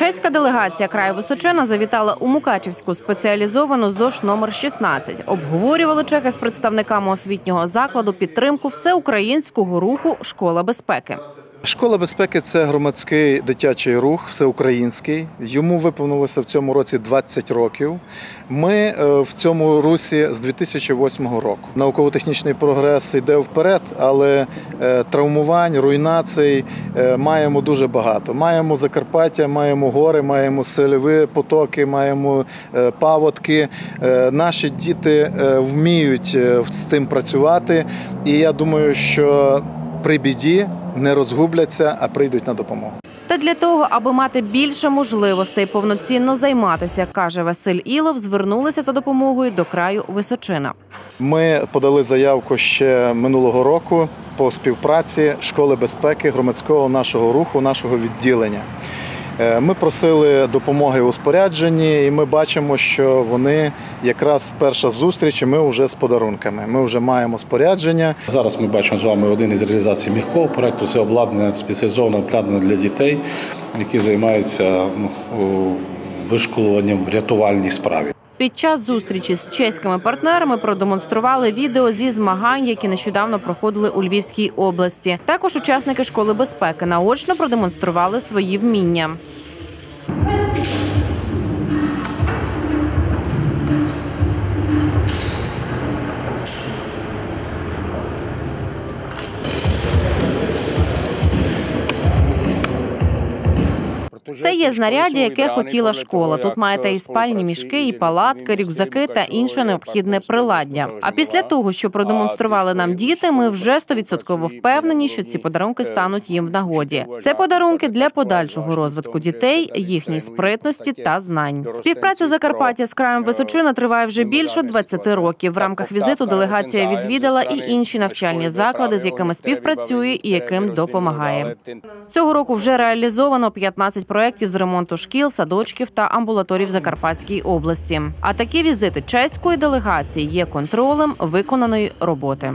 Чеська делегація краю Височина завітала у Мукачівську спеціалізовану ЗОШ номер 16. Обговорювали чехи з представниками освітнього закладу підтримку всеукраїнського руху Школа безпеки. Школа безпеки це громадський дитячий рух, всеукраїнський. Йому виповнилося в цьому році 20 років. Ми е, в цьому русі з 2008 року. Науково-технічний прогрес йде вперед, але е, травмувань, руйнацій е, маємо дуже багато. Маємо Закарпаття, маємо гори, маємо сильові потоки, маємо е, паводки. Е, Наші діти е, вміють з тим працювати, і я думаю, що при біді не розгубляться, а прийдуть на допомогу. Та для того, аби мати більше можливостей повноцінно займатися, каже Василь Ілов, звернулися за допомогою до краю Височина. Ми подали заявку ще минулого року по співпраці школи безпеки громадського нашого руху, нашого відділення. Е, Ми просили допомоги у спорядженні, і ми бачимо, що вони якраз перша зустріч, ми вже з подарунками. Ми вже маємо спорядження. Зараз ми бачимо з вами один із реалізацій міського проекту. Це обладнання спеціалізоване обладнання для дітей, які займаються ну, о, в рятувальній справі. Під час зустрічі з чеськими партнерами продемонстрували відео зі змагань, які нещодавно проходили у Львівській області. Також учасники школи безпеки наочно продемонстрували свої вміння. Це є знаряддя, яке хотіла школа. Тут маєте і спальні мішки, і палатки, рюкзаки та інше необхідне приладдя. А після того, що продемонстрували нам діти, ми вже стовідсотково впевнені, що ці подарунки стануть їм в нагоді. Це подарунки для подальшого розвитку дітей, їхньої спритності та знань. Співпраця Закарпаття з краєм Височина триває вже більше 20 років. В рамках візиту делегація відвідала і інші навчальні заклади, з якими співпрацює і яким допомагає. Цього року вже реалізовано 15 проєктів з ремонту шкіл, садочків та амбулаторій в Закарпатській області. А такі візити чеської делегації є контролем виконаної роботи.